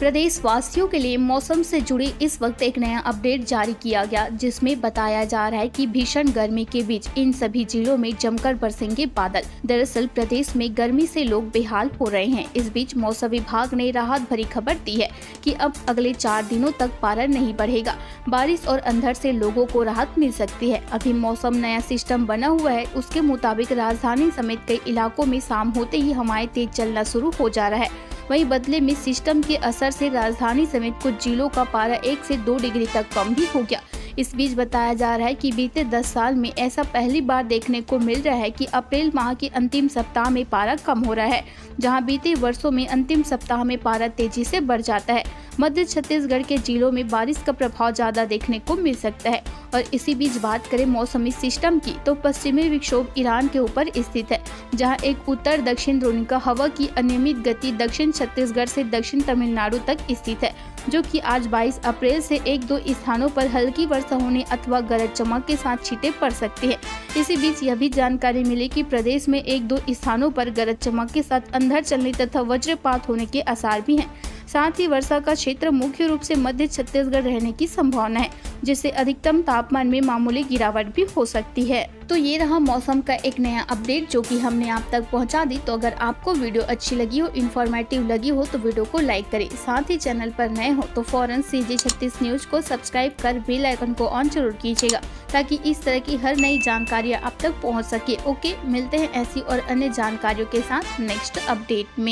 प्रदेश वासियों के लिए मौसम से जुड़ी इस वक्त एक नया अपडेट जारी किया गया, जिसमें बताया जा रहा है कि भीषण गर्मी के बीच इन सभी जिलों में जमकर बरसेंगे बादल। दरअसल, प्रदेश में गर्मी से लोग बेहाल हो रहे हैं। इस बीच मौसम विभाग ने राहत भरी खबर दी है कि अब अगले चार दिनों तक पारा नहीं बढ़ेगा। बारिश और अंधर से लोगों को राहत मिल सकती है। अभी मौसम नया सिस्टम बना हुआ है, उसके मुताबिक राजधानी समेत कई इलाकों में शाम होते ही हवाएँ तेज चलना शुरू हो जा रहा है। वहीं बदले में सिस्टम के असर से राजधानी समेत कुछ जिलों का पारा एक से दो डिग्री तक कम भी हो गया। इस बीच बताया जा रहा है कि बीते 10 साल में ऐसा पहली बार देखने को मिल रहा है कि अप्रैल माह के अंतिम सप्ताह में पारा कम हो रहा है, जहाँ बीते वर्षों में अंतिम सप्ताह में पारा तेज़ी से बढ़ जाता है। मध्य छत्तीसगढ़ के जिलों में बारिश का प्रभाव ज़्यादा देखने को मिल सकता है। और इसी बीच बात करें मौसमी सिस्टम की तो पश्चिमी विक्षोभ ईरान के ऊपर स्थित है, जहाँ एक उत्तर दक्षिण द्रोणिका हवा की अनियमित गति दक्षिण छत्तीसगढ़ से दक्षिण तमिलनाडु तक स्थित है, जो कि आज 22 अप्रैल से एक दो स्थानों पर हल्की वर्षा होने अथवा गरज चमक के साथ छींटे पड़ सकती है। इसी बीच यह भी जानकारी मिली कि प्रदेश में एक दो स्थानों पर गरज चमक के साथ अंधर चलने तथा वज्रपात होने के आसार भी हैं। साथ ही वर्षा का क्षेत्र मुख्य रूप से मध्य छत्तीसगढ़ रहने की संभावना है, जिससे अधिकतम तापमान में मामूली गिरावट भी हो सकती है। तो ये रहा मौसम का एक नया अपडेट, जो कि हमने आप तक पहुँचा दी। तो अगर आपको वीडियो अच्छी लगी हो इन्फॉर्मेटिव लगी हो तो वीडियो को लाइक करें। साथ ही चैनल पर नए हो तो फ़ौरन सी जी छत्तीस न्यूज़ को सब्सक्राइब कर बेल आइकन को ऑन ज़रूर कीजिएगा, ताकि इस तरह की हर नई जानकारियाँ आप तक पहुँच सके। ओके, मिलते हैं ऐसी और अन्य जानकारियों के साथ नेक्स्ट अपडेट में।